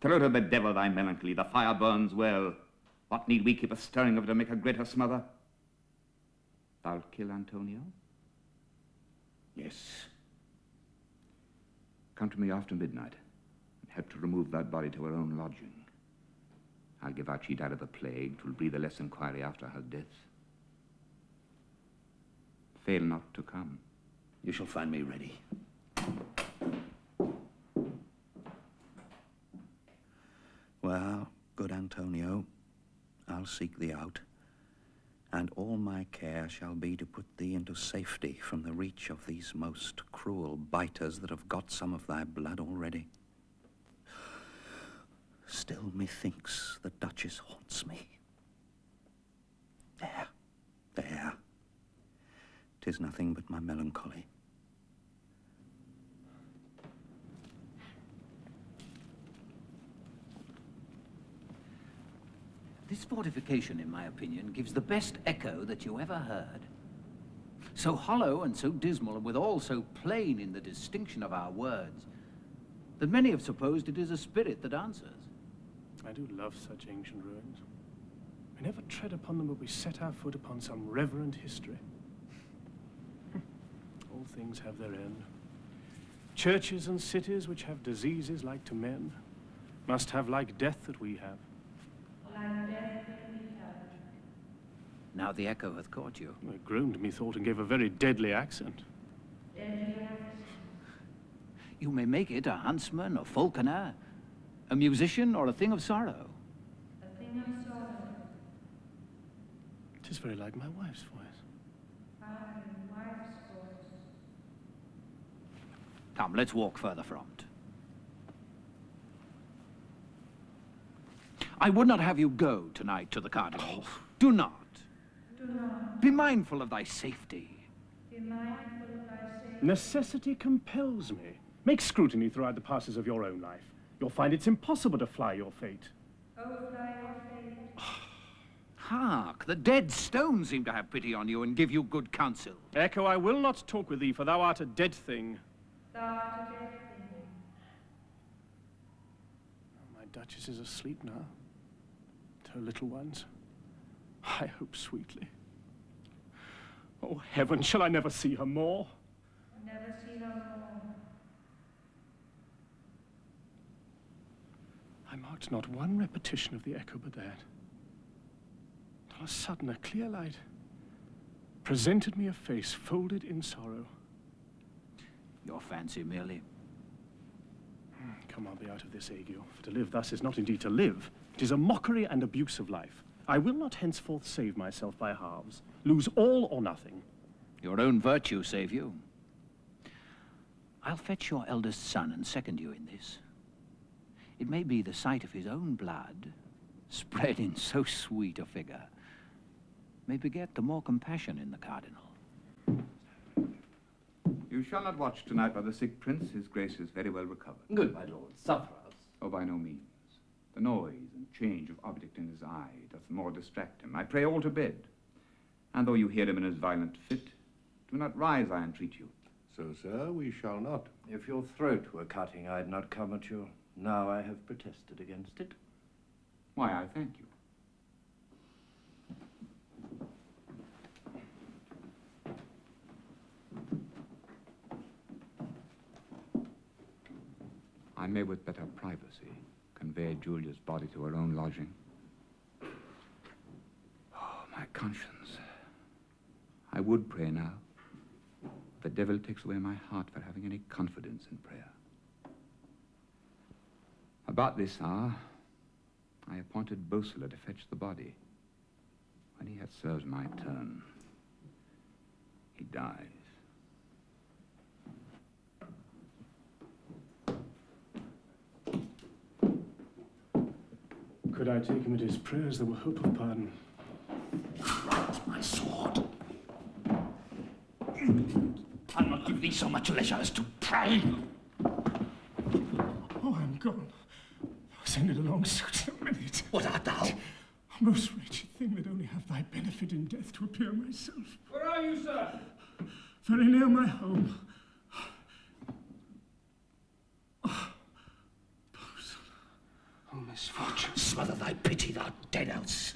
Throw to the devil thy melancholy, the fire burns well. What need we keep a stirring of it to make a greater smother? Thou'lt kill Antonio? Yes. Come to me after midnight and help to remove that body to her own lodging. I'll give out she died of the plague. Twill breathe a less inquiry after her death. Fail not to come. You shall find me ready. Well, good Antonio, I'll seek thee out, and all my care shall be to put thee into safety from the reach of these most cruel biters that have got some of thy blood already. Still methinks the Duchess haunts me. There, there. Tis nothing but my melancholy. This fortification, in my opinion, gives the best echo that you ever heard. So hollow and so dismal, and withal so plain in the distinction of our words, that many have supposed it is a spirit that answers. I do love such ancient ruins. We never tread upon them but we set our foot upon some reverent history. All things have their end. Churches and cities which have diseases like to men must have like death that we have. Now the echo hath caught you. It groaned, methought, and gave a very deadly accent. You may make it a huntsman, a falconer, a musician, or a thing of sorrow. A thing of sorrow. Tis very like my wife's voice. Ah, Aye, wife's voice. Come, let's walk further from it. I would not have you go tonight to the cardinal. Do not. Do not Be mindful of thy safety. be mindful of thy safety. Necessity compels me. Make scrutiny throughout the passes of your own life. You'll find it's impossible to fly your fate. Oh, fly your fate. Hark, the dead stones seem to have pity on you and give you good counsel. Echo, I will not talk with thee, for thou art a dead thing. Thou art a dead thing. Oh, my Duchess is asleep now. And her little ones. I hope sweetly. Oh, heaven, shall I never see her more? Never see her more. I marked not one repetition of the echo but that. Till a sudden, a clear light presented me a face folded in sorrow. Your fancy merely. Hmm, come, I'll be out of this ague. For to live thus is not indeed to live. It is a mockery and abuse of life. I will not henceforth save myself by halves. Lose all or nothing. Your own virtue save you. I'll fetch your eldest son and second you in this. It may be the sight of his own blood, spread in so sweet a figure, may beget the more compassion in the cardinal. You shall not watch tonight by the sick prince. His grace is very well recovered. Good, my lord, suffer us. Oh, by no means. The noise and change of object in his eye doth more distract him. I pray all to bed. And though you hear him in his violent fit, do not rise, I entreat you. So, sir, we shall not. If your throat were cutting, I'd not come at you. Now I have protested against it. Why, I thank you. I may with better privacy convey Julia's body to her own lodging. Oh, my conscience. I would pray now. The devil takes away my heart for having any confidence in prayer. About this hour, I appointed Bosola to fetch the body. When he had served my turn, he dies. Could I take him at his prayers, there were hope of pardon. My sword. I'll not give thee so much leisure as to pray. Oh, I'm gone. i Send it along, suit a minute. What art thou? A most wretched thing that only have thy benefit in death to appear myself. Where are you, sir? Very near my home. Oh, Bosola. Misfortune. Smother thy pity, thou dead else.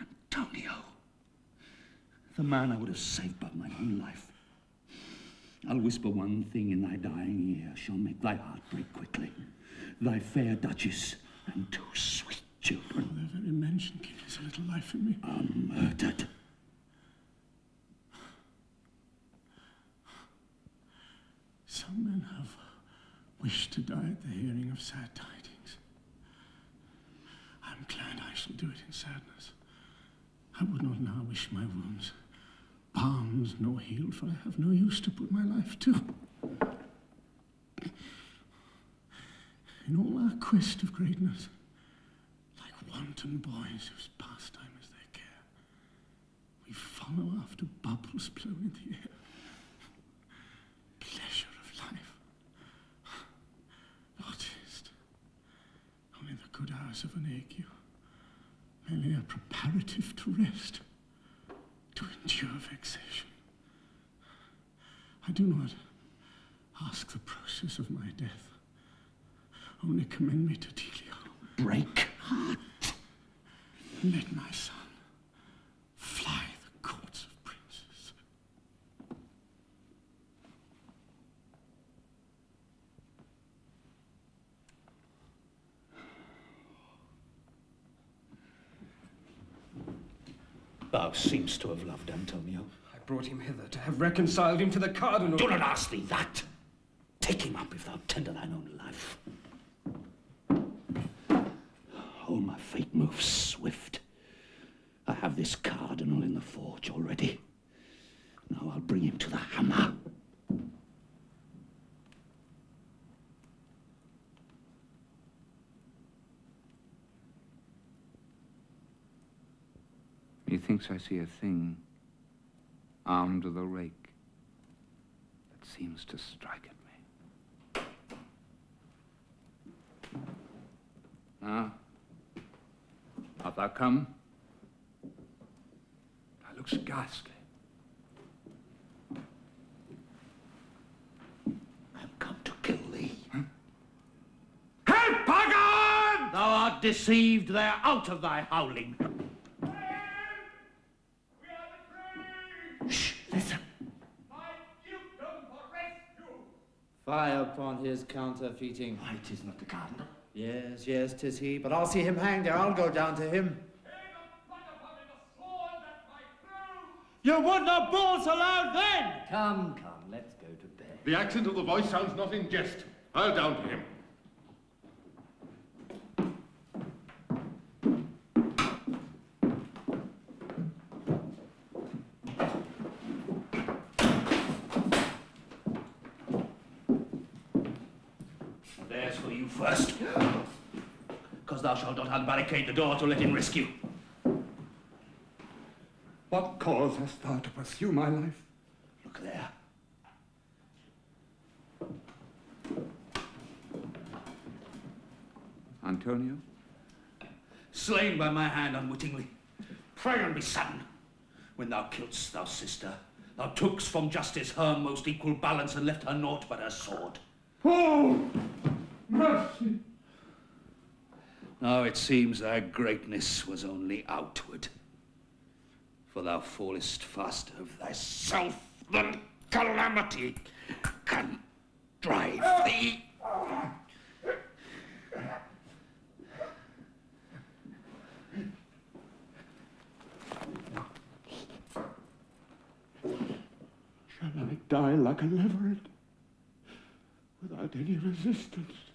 Antonio, the man I would have saved but my own life. I'll whisper one thing in thy dying ear shall make thy heart break quickly. Thy fair duchess and two sweet children The very mention kills a little life in me. are murdered. Some men have wished to die at the hearing of sad tidings. I shall do it in sadness. I would not now wish my wounds balms nor healed, for I have no use to put my life to. In all our quest of greatness, like wanton boys whose pastime is their care, we follow after bubbles blown in the air. Pleasure of life. What is it? Only the good hours of an ague, merely a preparative to rest, to endure vexation. I do not ask the process of my death. Only commend me to Delio. Break. and let my son fly the courts of princes. Thou seemst to have loved Antonio. I brought him hither to have reconciled him to the cardinal. Do not ask thee that. Take him up if thou tender thine own life. Oh, my fate moves swift. I have this cardinal in the forge already. Now I'll bring him to the hammer. Methinks I see a thing armed with a rake that seems to strike at me. Now, art thou come? Thou looks ghastly. I'm come to kill thee. Help, Pagan! Thou art deceived. They are out of thy howling. Fire his counterfeiting. Why, it is not the cardinal. Yes, yes, tis he, but I'll see him hanged there. I'll go down to him. You would not balls aloud then! Come, come, let's go to bed. The accent of the voice sounds not in jest. I'll down to him. There's for you first. Because thou shalt not unbarricade the door to let in rescue. What cause hast thou to pursue my life? Look there. Antonio? Slain by my hand unwittingly. Pray on me, son. When thou killedst thou sister, thou tookst from justice her most equal balance and left her naught but her sword. Oh! Mercy! Now it seems thy greatness was only outward. For thou fallest faster of thyself than calamity can drive thee. Shall I die like a leveret, without any resistance?